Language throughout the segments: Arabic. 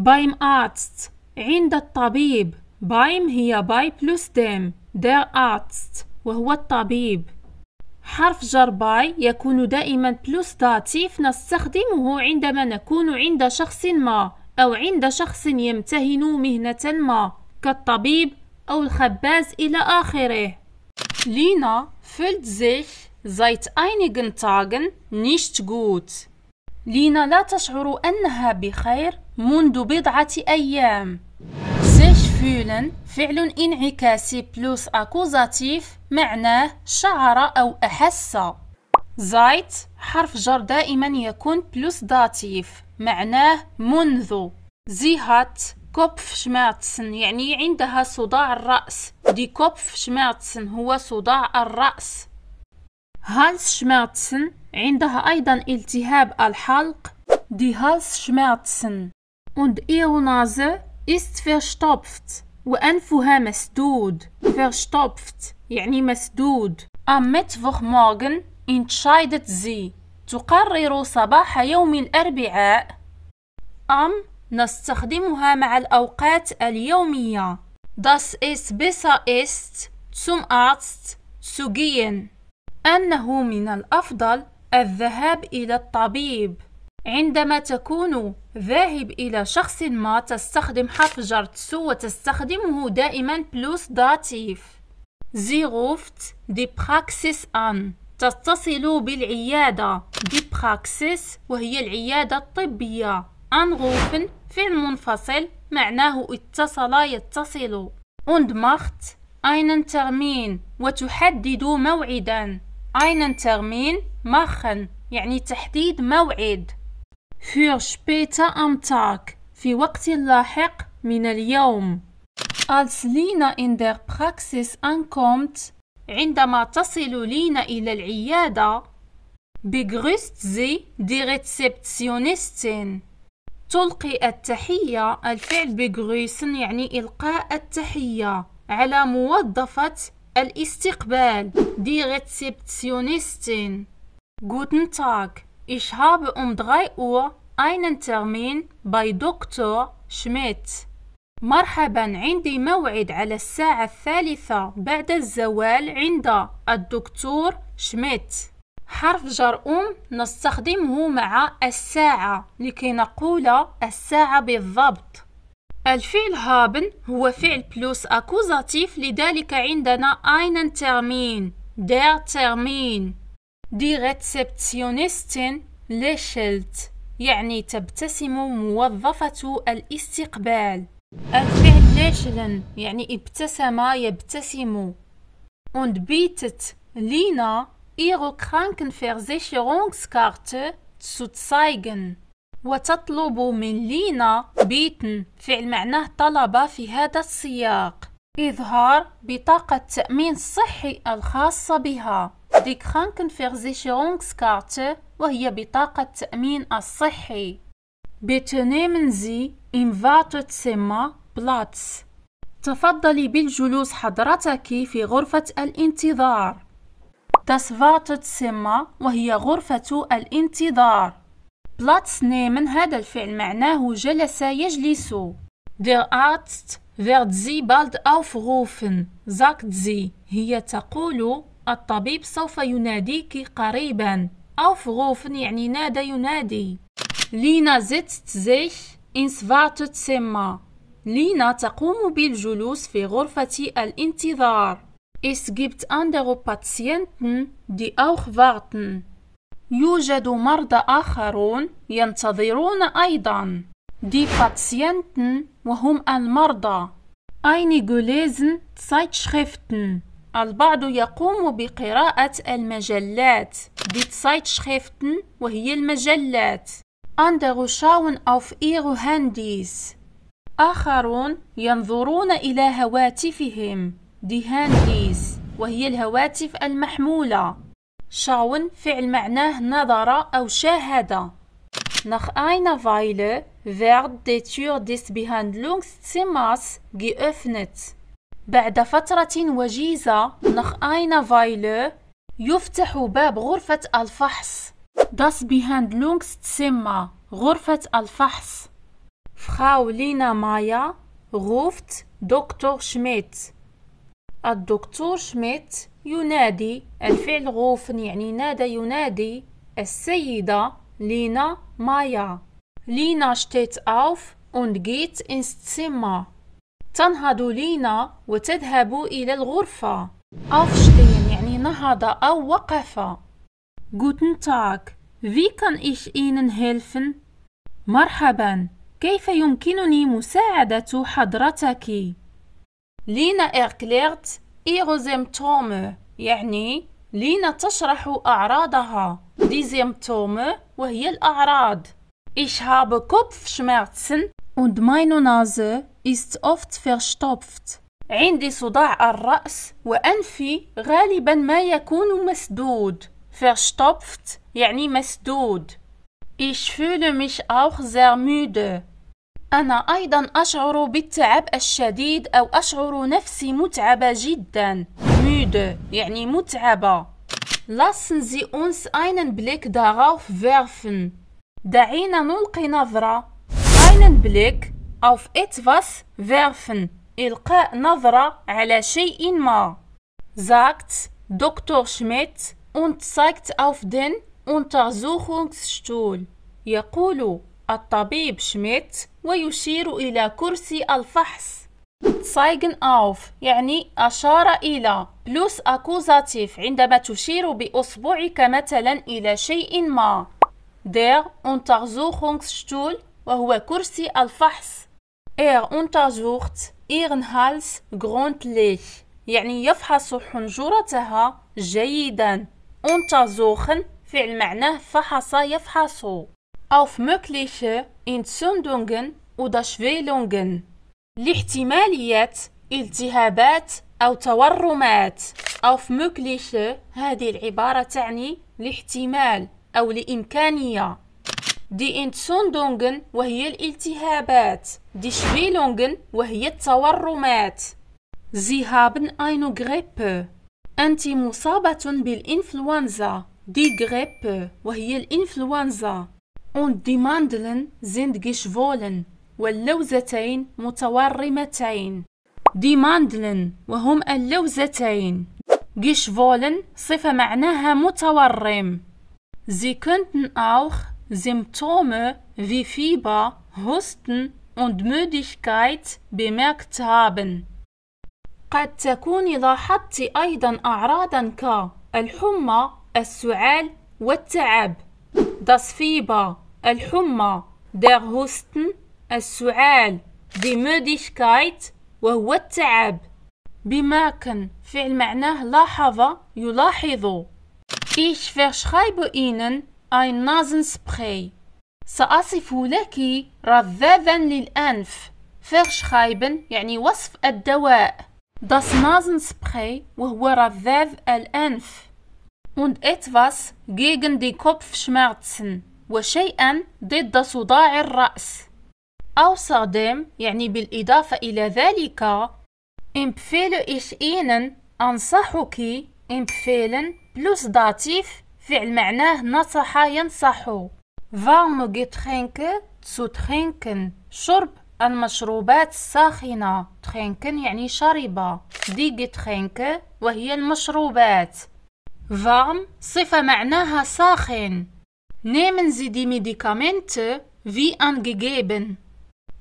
beim Arzt عند الطبيب. beim هي bei plus dem der Arzt وهو الطبيب. حرف جر bei يكون دائما plus Dativ نستخدمه عندما نكون عند شخص ما أو عند شخص يمتهن مهنة ما كالطبيب أو الخباز إلى آخره. Lina fühlt sich seit einigen Tagen nicht gut. لينا لا تشعر أنها بخير منذ بضعة أيام. sich fühlen فعل انعكاسي plus Akkusativ معناه شعر أو أحس. seit حرف جر دائما يكون plus Dativ معناه منذ. sie hat Kopfschmerzen يعني عندها صداع الرأس. die Kopfschmerzen هو صداع الرأس. Halsschmerzen عندها أيضا التهاب الحلق die Halsschmerzen und ihre Nase ist verstopft وأنفها مسدود verstopft يعني مسدود am Mittwochmorgen entscheidet sie تقرر صباح يوم الأربعاء am نستخدمها مع الأوقات اليومية dass es besser ist zum Arzt zu gehen أنه من الأفضل الذهاب إلى الطبيب عندما تكون ذاهب إلى شخص ما تستخدم حرف جر تسو وتستخدمه دائما بلوس داتيف Sie ruft die Praxis an تتصل بالعيادة die Praxis وهي العيادة الطبية. anrufen فعل منفصل معناه اتصل يتصل. und macht einen Termin وتحدد موعدا. einen Termin machen يعني تحديد موعد. für später am Tag, في وقت لاحق من اليوم. Als Lina in der Praxis ankommt, عندما تصل لينا إلى العيادة, begrüßt sie die Rezeptionistin. تلقي التحية الفعل begrüßen يعني إلقاء التحية على موظفة الاستقبال دي ريتسبسيونيستين Guten Tag. Ich habe um 3 Uhr einen Termin bei Dr. Schmidt مرحبا عندي موعد على الساعة الثالثة بعد الزوال عند الدكتور شميت. حرف جر أم نستخدمه مع الساعة لكي نقول الساعة بالضبط. الفعل هابن هو فعل بلوس أكوزاتيف لذلك عندنا einen Termin der Termin Die Rezeptionistin lächelt يعني تبتسم موظفة الاستقبال. الفعل lächeln يعني ابتسم يبتسم. Und bittet Lina ihre Krankenversicherungskarte zu zeigen. وتطلب من لينا bitten فعل معناه طلب في هذا السياق. إظهار بطاقة تأمين صحي الخاصة بها. die Karte وهي بطاقة تأمين الصحي. bitte nehmen Sie im Wartezimmer Platz تفضلي بالجلوس حضرتك في غرفة الانتظار. das Wartezimmer وهي غرفة الانتظار. Platz nehmen هذا الفعل معناه جلس يجلس. der Arzt wird Sie bald aufrufen sagt sie هي تقول الطبيب سوف يناديك قريبا. aufrufen يعني نادى ينادي. Lina setzt sich إنس فاتت سما لينا تقوم بالجلوس في غرفة الانتظار. es gibt andere Patienten die auch warten يوجد مرضى آخرون ينتظرون أيضا. die Patienten وهم المرضى. einige lesen Zeitschriften البعض يقوم بقراءة المجلات die Zeitschriften وهي المجلات andere schauen auf ihre Handys آخرون ينظرون إلى هواتفهم die Handys وهي الهواتف المحمولة Schauen فعل معناه نظر أو شاهد. Nach einer Weile wird die Tür des Behandlungszimmers geöffnet. بعد فترة وجيزة nach einer Weile يفتح باب غرفة الفحص. Das Behandlungszimmer غرفة الفحص. Frau Lina Maya ruft دكتور شميت الدكتور شميت ينادي الفعل غوفن يعني نادى ينادي السيدة لينا مايا لينا steht auf und geht ins Zimmer تنهض لينا وتذهب إلى الغرفة. أفشتين يعني نهض أو وقف. Guten Tag, wie kann ich Ihnen helfen? مرحبا كيف يمكنني مساعدة حضرتك؟ لينا إغكليرت إيغو زيمتومو يعني لينا تشرح أعراضها. دي زيمتومو وهي الأعراض. إيش هاب habe Kopfschmerzen. Und meine Nase ist oft verstopft. عندي صداع الرأس وأنفي غالبا ما يكون مسدود. verstopft يعني مسدود. Ich fühle mich auch sehr müde. أنا أيضا أشعر بالتعب الشديد أو أشعر نفسي متعبة جدا. müde يعني متعبة. Lassen Sie uns einen Blick darauf werfen. دعينا نلقي نظرة. Einen Blick auf etwas werfen إلقاء نظرة على شيء ما. sagt Dr. Schmidt und zeigt auf den Untersuchungsstuhl يقول الطبيب شميت ويشير إلى كرسي الفحص. zeigen auf يعني أشار إلى بلوس أكوزاتيف عندما تشير بأصبعك مثلا إلى شيء ما. der Untersuchungsstuhl وهو كرسي الفحص. Er untersucht ihren Hals gründlich يعني يفحص حنجرتها جيدا untersuchen فعل معناه فحص يفحص auf mögliche Entzündungen oder Schwellungen لاحتمالية التهابات أو تورمات auf mögliche هذه العبارة تعني لاحتمال أو لإمكانية die Entzündungen وهي الالتهابات die Schwellungen وهي التورمات Sie haben eine Grippe أنت مصابة بالإنفلونزا die Grippe وهي الإنفلونزا und die Mandeln sind geschwollen واللوزتين متورمتين die Mandeln وهم اللوزتين geschwollen صفة معناها متورم Sie könnten auch Symptome wie Fieber, Husten und Müdigkeit bemerkt haben. قد تكوني لاحظت أيضا أعراضا كالحمى، السعال والتعب. das Fieber الحمى der Husten السعال die Müdigkeit وهو التعب بماكن فعل معناه لاحظ يلاحظ Ich verschreibe Ihnen ein Nasenspray سأصف لك رذاذا للأنف verschreiben يعني وصف الدواء das Nasenspray وهو رذاذ الأنف und etwas gegen die Kopfschmerzen وشيئا ضد صداع الرأس Außerdem يعني بالإضافة إلى ذلك empfehle ich Ihnen أنصحك empfehlen plus dativ فعل معناه نصح ينصح. warme Getränke zu trinken شرب المشروبات الساخنة. trinken يعني شرب die Getränke وهي المشروبات. warm صفة معناها ساخن. nehmen Sie die Medikamente wie angegeben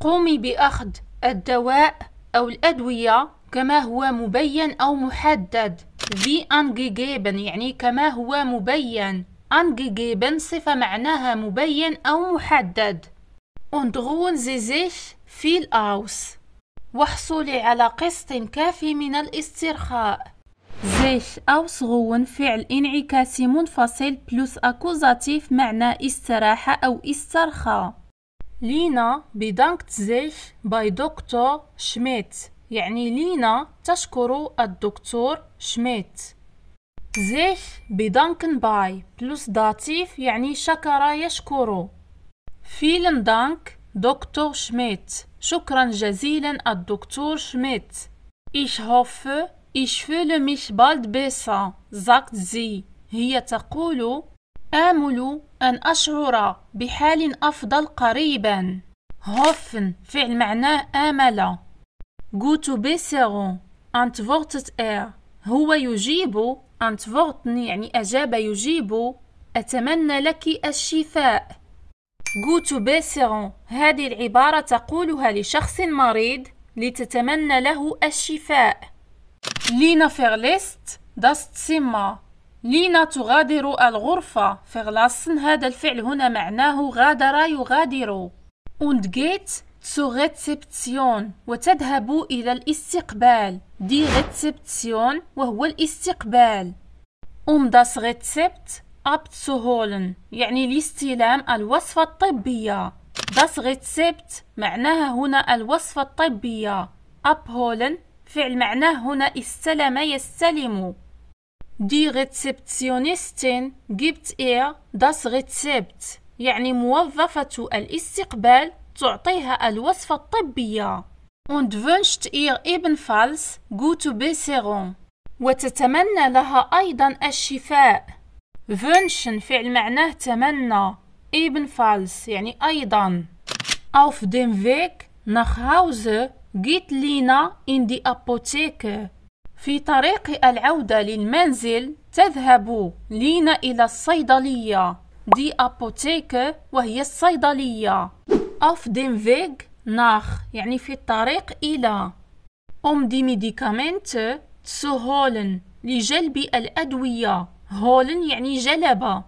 قومي بأخذ الدواء أو الأدوية كما هو مبين أو محدد. Wie angegeben يعني كما هو مبين. angegeben صفة معناها مبين أو محدد. und ruhen Sie sich viel aus واحصلي على قسط كافي من الاسترخاء. sich ausruhen فعل انعكاسي منفصل plus Akkusativ معنى استراحة أو استرخاء. لينا bedankt sich bei Doktor Schmidt. يعني لينا تشكر الدكتور شميت. sich bedanken bei plus Dativ يعني شكر يشكر vielen Dank Doktor Schmidt. شكرا جزيلا الدكتور شميت. ich hoffe Ich fühle mich bald besser, sagt sie. هي تقول: آمل أن أشعر بحال أفضل قريبا. hoffen فعل معناه آمل. Gute Besserung antwortet er هو يجيب antworten يعني أجاب يجيب أتمنى لك الشفاء gute Besserung هذه العبارة تقولها لشخص مريض لتتمنى له الشفاء Lena verlässt das Zimmer لينا تغادر الغرفة verlassen هذا الفعل هنا معناه غادر يغادر und geht zur Rezeption وتذهب إلى الاستقبال. die Rezeption وهو الاستقبال. um das Rezept abzuholen يعني لاستلام الوصفة الطبية. das Rezept معناها هنا الوصفة الطبية. abholen فعل معناه هنا استلم يستلم. Die Rezeptionistin gibt ihr das Rezept يعني موظفة الاستقبال تعطيها الوصفة الطبية. Und wünscht ihr ebenfalls gute Besserung. وتتمنى لها أيضا الشفاء. Wünschen فعل معناه تمنى. Ebenfalls يعني أيضا. Auf dem Weg nach Hause geht Lina in die Apotheke. في طريق العودة للمنزل تذهب لينا إلى الصيدلية. دي أبوتيك وهي الصيدلية. Auf dem Weg nach يعني في الطريق إلى um die Medikamente zu holen لجلب الأدوية holen يعني جلب